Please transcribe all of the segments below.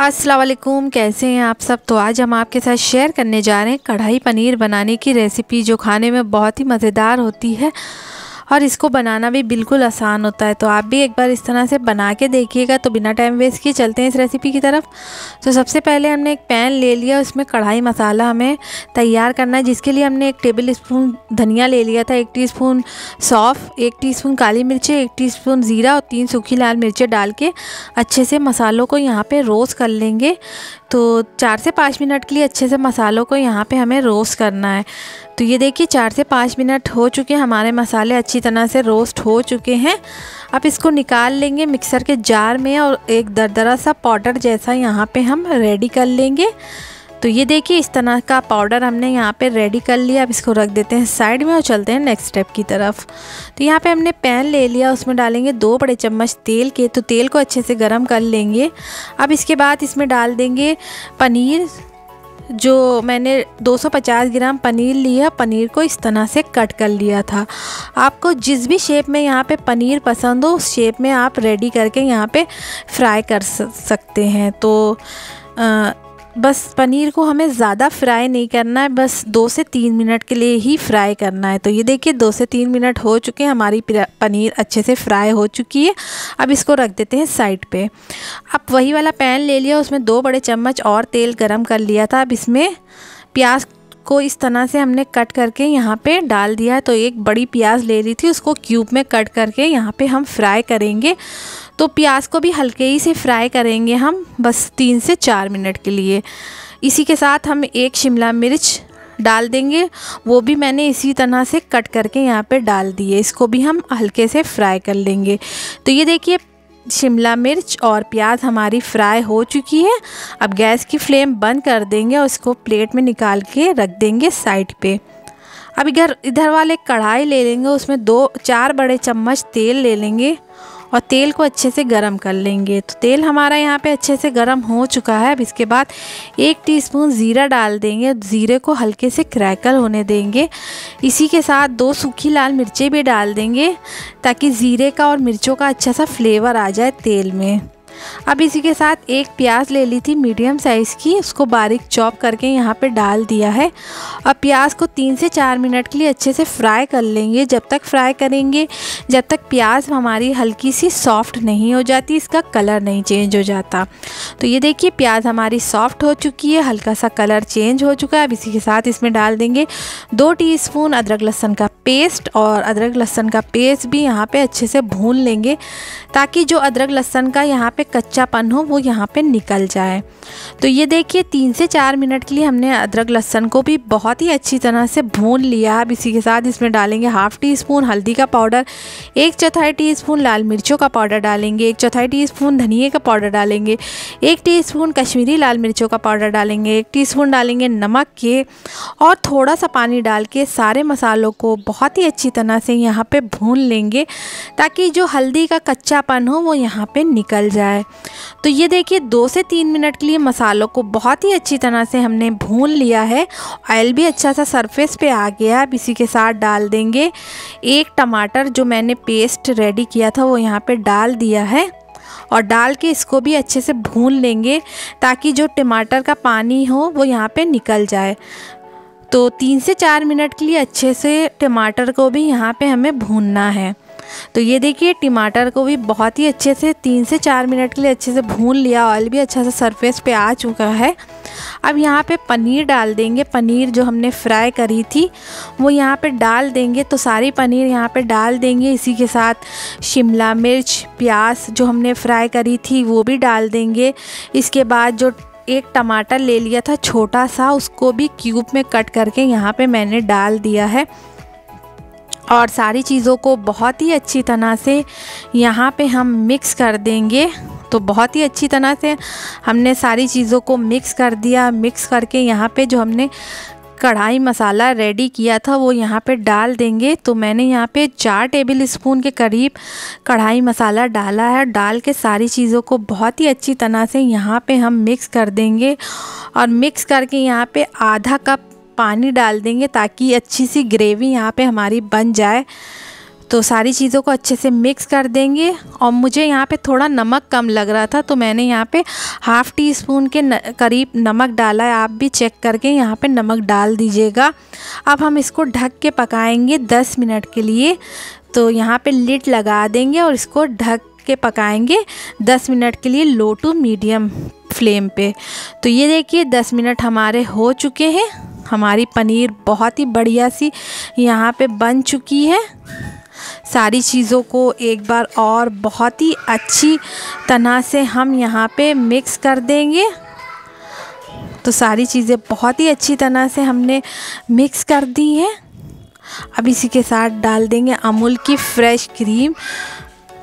अस्सलाम वालेकुम कैसे हैं आप सब? तो आज हम आपके साथ शेयर करने जा रहे हैं कढ़ाई पनीर बनाने की रेसिपी जो खाने में बहुत ही मज़ेदार होती है। और इसको बनाना भी बिल्कुल आसान होता है। तो आप भी एक बार इस तरह से बना के देखिएगा तो बिना टाइम वेस्ट किए चलते हैं इस रेसिपी की तरफ़। तो सबसे पहले हमने एक पैन ले लिया, उसमें कढ़ाई मसाला हमें तैयार करना है, जिसके लिए हमने एक टेबल स्पून धनिया ले लिया था, एक टी स्पून सौफ़, एक टी स्पून काली मिर्चें, एक टी स्पून ज़ीरा और तीन सूखी लाल मिर्चें डाल के अच्छे से मसालों को यहाँ पर रोस्ट कर लेंगे। तो चार से पाँच मिनट के लिए अच्छे से मसालों को यहाँ पे हमें रोस्ट करना है। तो ये देखिए, चार से पाँच मिनट हो चुके हैं। हमारे मसाले अच्छी तरह से रोस्ट हो चुके हैं। अब इसको निकाल लेंगे मिक्सर के जार में और एक दरदरा सा पाउडर जैसा यहाँ पे हम रेडी कर लेंगे। तो ये देखिए, इस तरह का पाउडर हमने यहाँ पे रेडी कर लिया। अब इसको रख देते हैं साइड में और चलते हैं नेक्स्ट स्टेप की तरफ़। तो यहाँ पे हमने पैन ले लिया, उसमें डालेंगे दो बड़े चम्मच तेल के। तो तेल को अच्छे से गर्म कर लेंगे। अब इसके बाद इसमें डाल देंगे पनीर जो मैंने 250 ग्राम पनीर लिया पनीर को इस तरह से कट कर लिया था। आपको जिस भी शेप में यहाँ पे पनीर पसंद हो उस शेप में आप रेडी करके यहाँ पे फ्राई कर सकते हैं। तो आ, बस पनीर को हमें ज़्यादा फ्राई नहीं करना है, बस दो से तीन मिनट के लिए ही फ्राई करना है। तो ये देखिए, दो से तीन मिनट हो चुके हैं, हमारी पनीर अच्छे से फ्राई हो चुकी है। अब इसको रख देते हैं साइड पे। अब वही वाला पैन ले लिया, उसमें दो बड़े चम्मच और तेल गरम कर लिया था। अब इसमें प्याज को इस तरह से हमने कट करके यहाँ पे डाल दिया है। तो एक बड़ी प्याज ले ली थी, उसको क्यूब में कट करके यहाँ पे हम फ्राई करेंगे। तो प्याज को भी हल्के ही से फ्राई करेंगे हम, बस तीन से चार मिनट के लिए। इसी के साथ हम एक शिमला मिर्च डाल देंगे। वो भी मैंने इसी तरह से कट करके यहाँ पे डाल दिए इसको भी हम हल्के से फ्राई कर लेंगे। तो ये देखिए शिमला मिर्च और प्याज हमारी फ्राई हो चुकी है। अब गैस की फ्लेम बंद कर देंगे और इसको प्लेट में निकाल के रख देंगे साइड पे। अब इधर इधर वाले कढ़ाई ले लेंगे, उसमें दो, चार बड़े चम्मच तेल ले लेंगे। और तेल को अच्छे से गरम कर लेंगे। तो तेल हमारा यहाँ पे अच्छे से गरम हो चुका है। अब इसके बाद एक टीस्पून ज़ीरा डाल देंगे। ज़ीरे को हल्के से क्रैकल होने देंगे। इसी के साथ दो सूखी लाल मिर्चें भी डाल देंगे ताकि ज़ीरे का और मिर्चों का अच्छा सा फ्लेवर आ जाए तेल में। अब इसी के साथ एक प्याज ले ली थी मीडियम साइज़ की, उसको बारीक चॉप करके यहाँ पे डाल दिया है। अब प्याज को तीन से चार मिनट के लिए अच्छे से फ्राई कर लेंगे। जब तक फ्राई करेंगे, जब तक प्याज हमारी हल्की सी सॉफ्ट नहीं हो जाती, इसका कलर नहीं चेंज हो जाता। तो ये देखिए, प्याज हमारी सॉफ्ट हो चुकी है, हल्का सा कलर चेंज हो चुका है। अब इसी के साथ इसमें डाल देंगे दो टी अदरक लहसन का पेस्ट और अदरक लहसन का पेस्ट भी यहाँ पे अच्छे से भून लेंगे, ताकि जो अदरक लहसन का यहाँ पे कच्चापन हो, वो यहाँ पे निकल जाए। तो ये देखिए, तीन से चार मिनट के लिए हमने अदरक लहसन को भी बहुत ही अच्छी तरह से भून लिया। अब इसी के साथ इसमें डालेंगे हाफ़ टी स्पून हल्दी का पाउडर, एक चौथाई टी स्पून लाल मिर्चों का पाउडर डालेंगे, एक चौथाई टी स्पून धनिए का पाउडर डालेंगे, एक टी स्पून कश्मीरी लाल मिर्चों का पाउडर डालेंगे, एक टी स्पून डालेंगे नमक के और थोड़ा सा पानी डाल के सारे मसालों को बहुत ही अच्छी तरह से यहाँ पे भून लेंगे, ताकि जो हल्दी का कच्चापन हो, वो यहाँ पे निकल जाए। तो ये देखिए, दो से तीन मिनट के लिए मसालों को बहुत ही अच्छी तरह से हमने भून लिया है। ऑयल भी अच्छा सा सरफेस पे आ गया अब इसी के साथ डाल देंगे एक टमाटर जो मैंने पेस्ट रेडी किया था, वो यहाँ पे डाल दिया है। और डाल के इसको भी अच्छे से भून लेंगे ताकि जो टमाटर का पानी हो, वो यहाँ पे निकल जाए। तो तीन से चार मिनट के लिए अच्छे से टमाटर को भी यहाँ पे हमें भूनना है। तो ये देखिए, टमाटर को भी बहुत ही अच्छे से तीन से चार मिनट के लिए अच्छे से भून लिया। ऑयल भी अच्छा सा सरफेस पे आ चुका है। अब यहाँ पे पनीर डाल देंगे। पनीर जो हमने फ्राई करी थी, वो यहाँ पे डाल देंगे। तो सारी पनीर यहाँ पे डाल देंगे। इसी के साथ शिमला मिर्च, प्याज जो हमने फ्राई करी थी, वो भी डाल देंगे। इसके बाद जो एक टमाटर ले लिया था, छोटा सा, उसको भी क्यूब में कट करके यहाँ पे मैंने डाल दिया है। और सारी चीज़ों को बहुत ही अच्छी तरह से यहाँ पे हम मिक्स कर देंगे। तो बहुत ही अच्छी तरह से हमने सारी चीज़ों को मिक्स कर दिया। मिक्स करके यहाँ पे जो हमने कढ़ाई मसाला रेडी किया था, वो यहाँ पे डाल देंगे। तो मैंने यहाँ पे चार टेबल स्पून के करीब कढ़ाई मसाला डाला है। डाल के सारी चीज़ों को बहुत ही अच्छी तरह से यहाँ पे हम मिक्स कर देंगे। और मिक्स करके यहाँ पे आधा कप पानी डाल देंगे ताकि अच्छी सी ग्रेवी यहाँ पे हमारी बन जाए। तो सारी चीज़ों को अच्छे से मिक्स कर देंगे और मुझे यहाँ पे थोड़ा नमक कम लग रहा था तो मैंने यहाँ पे हाफ़ टी स्पून के न, करीब नमक डाला है। आप भी चेक करके यहाँ पे नमक डाल दीजिएगा। अब हम इसको ढक के पकाएँगे 10 मिनट के लिए। तो यहाँ पे लिड लगा देंगे और इसको ढक के पकाएँगे 10 मिनट के लिए लो टू मीडियम फ्लेम पे। तो ये देखिए 10 मिनट हमारे हो चुके हैं। हमारी पनीर बहुत ही बढ़िया सी यहाँ पे बन चुकी है। सारी चीज़ों को एक बार और बहुत ही अच्छी तरह से हम यहाँ पे मिक्स कर देंगे। तो सारी चीज़ें बहुत ही अच्छी तरह से हमने मिक्स कर दी हैं। अब इसी के साथ डाल देंगे अमूल की फ़्रेश क्रीम।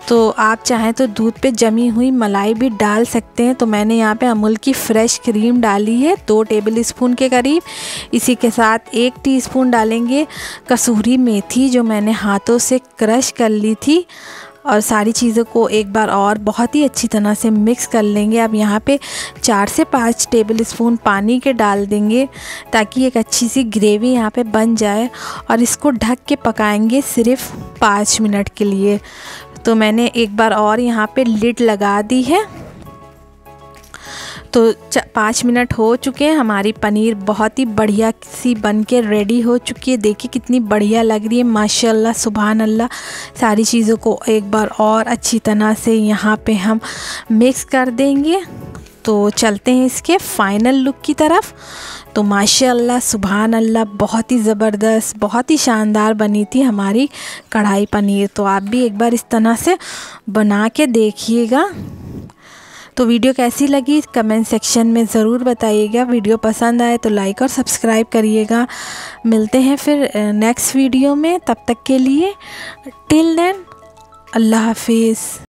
तो आप चाहें तो दूध पे जमी हुई मलाई भी डाल सकते हैं। तो मैंने यहाँ पे अमूल की फ़्रेश क्रीम डाली है, दो टेबल स्पून के करीब। इसी के साथ एक टीस्पून डालेंगे कसूरी मेथी जो मैंने हाथों से क्रश कर ली थी। और सारी चीज़ों को एक बार और बहुत ही अच्छी तरह से मिक्स कर लेंगे। अब यहाँ पे चार से पाँच टेबल स्पून पानी के डाल देंगे ताकि एक अच्छी सी ग्रेवी यहाँ पे बन जाए। और इसको ढक के पकाएँगे सिर्फ़ पाँच मिनट के लिए। तो मैंने एक बार और यहाँ पे लिड लगा दी है। तो पाँच मिनट हो चुके हैं, हमारी पनीर बहुत ही बढ़िया सी बन के रेडी हो चुकी है। देखिए कितनी बढ़िया लग रही है, माशाल्लाह सुबहान अल्लाह सारी चीज़ों को एक बार और अच्छी तरह से यहाँ पे हम मिक्स कर देंगे। तो चलते हैं इसके फाइनल लुक की तरफ़। तो माशाल्लाह सुबहान अल्लाह बहुत ही ज़बरदस्त, बहुत ही शानदार बनी थी हमारी कढ़ाई पनीर। तो आप भी एक बार इस तरह से बना के देखिएगा। तो वीडियो कैसी लगी, कमेंट सेक्शन में ज़रूर बताइएगा। वीडियो पसंद आए तो लाइक और सब्सक्राइब करिएगा। मिलते हैं फिर नेक्स्ट वीडियो में। तब तक के लिए टिल देन अल्लाह हाफिज़।